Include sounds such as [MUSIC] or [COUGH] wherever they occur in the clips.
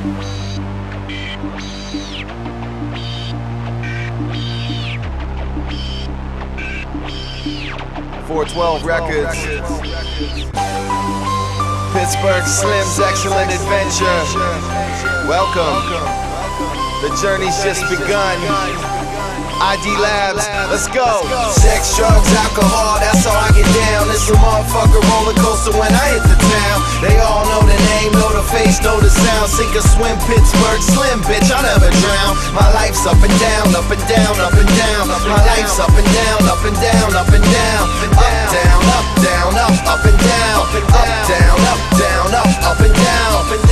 Four twelve records. Pittsburgh Slim's excellent adventure. Welcome. The journey's just begun. ID Labs, let's go. Sex, drugs, alcohol, that's how I get down. It's a motherfucker roller coaster when I know the sound. Sink or swim, Pittsburgh Slim, bitch, I never drown. My life's up and down, up and down, up and down. My life's up and down, up and down, up and down. Up, down, up, down, up, up and down. Up, down, up, down, up, up and down.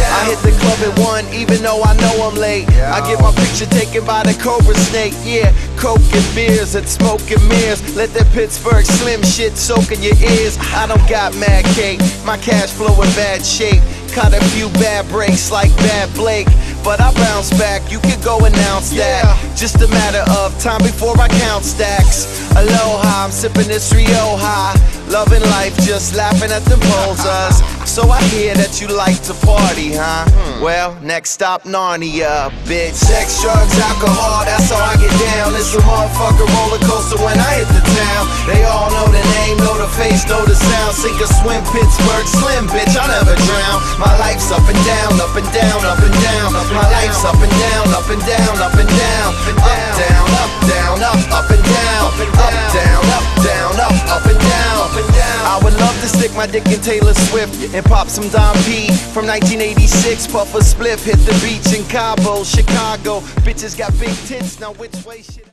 I hit the club at one, even though I know I'm late. I get my picture taken by the Cobra Snake, yeah. Coke and beers and smoking mirrors. Let that Pittsburgh Slim shit soak in your ears. I don't got mad cake, my cash flow in bad shape. Caught a few bad breaks like Bad Blake. But I bounce back, you can go announce that. Just a matter of time before I count stacks. Aloha, I'm sipping this Rio high. Loving life, just laughing at the posers. [LAUGHS] So I hear that you like to party, huh? Hmm. Well, next stop Narnia, bitch. Sex, drugs, alcohol, that's how I get down. It's a motherfucker roller coaster when I hit the town. They all face, know the sound. Sink or swim, Pittsburgh Slim, bitch, I never drown. My life's up and down, up and down, up and down. My life's up and down, up and down, up and down. Up, down, up, down, up, up and down. Up, down, up, down, up, up and down. I would love to stick my dick in Taylor Swift and pop some Dom P from 1986. Puff a spliff, hit the beach in Cabo, Chicago. Bitches got big tits, now which way should